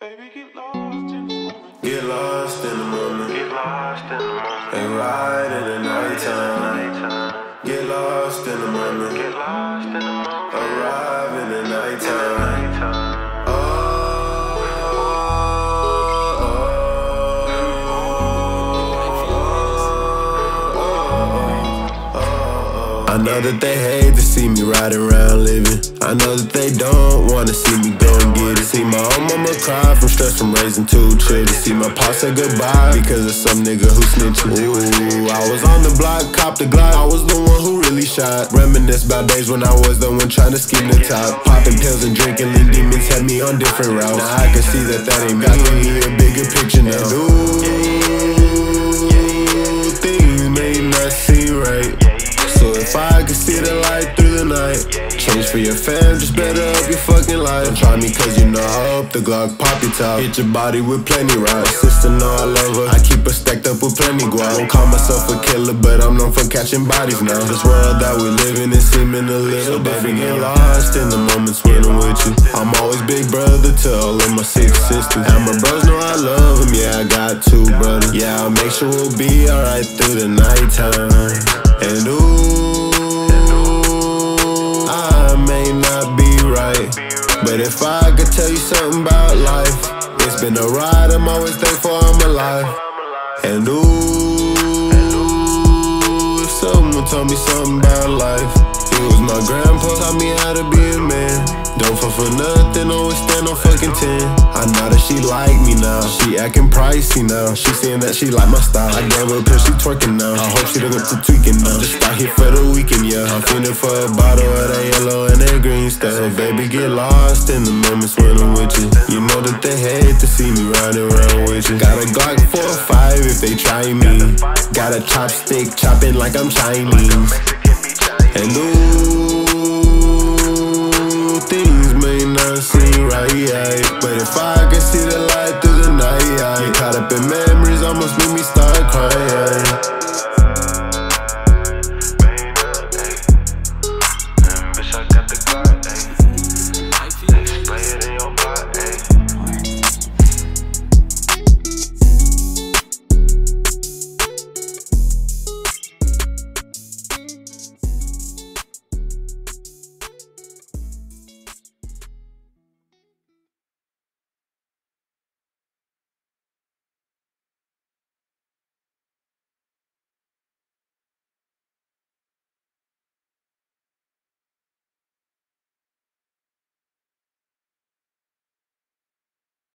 Baby, get lost in the moment. Get lost in the moment. Get lost in the moment. And ride in the nighttime. Get lost in the moment. Get lost in the moment. Arrive in the nighttime. Know that they hate to see me riding around living. I know that they don't wanna see me go and get it. See my own mama cry from stress from raising two children. See my pa say goodbye because of some nigga who snitching. Ooh, I was on the block, cop the Glock. I was the one who really shot. Reminisce about days when I was the one trying to scheme the top. Popping pills and drinking lean demons had me on different routes. Now I can see that that ain't me. Got me a bigger picture now. Ooh, for your fam, just better up your fucking life. Don't try me cause you know I up the Glock, pop your top. Hit your body with plenty right. My sister know I love her, I keep her stacked up with plenty guap. Don't call myself a killer, but I'm known for catching bodies now. This world that we live in is seeming a little different. Get lost in the moments when I'm with you. I'm always big brother to all of my six sisters. And my bros know I love them, yeah, I got two brothers. Yeah, I'll make sure we'll be alright through the nighttime. And ooh, But if I could tell you something about life, it's been a ride, I'm always thankful I'm alive. And ooh, if someone told me something about life, it was my grandpa taught me how to be a man. Don't fall for nothing, always stand on fucking 10. I know that she like me now. She acting pricey now. She saying that she like my style. I gave her a pill, she twerking now. I hope she don't get to tweaking now. Just out here for the weekend, yeah. I'm feeling for a bottle of that yellow baby, get lost in the moments when I'm with you. You know that they hate to see me riding around with you. Got a Glock 4 or 5 if they try me. Got a chopstick chopping like I'm Chinese. And ooh, things may not seem right. But if I could see the light through the night, caught up in memories, almost make me.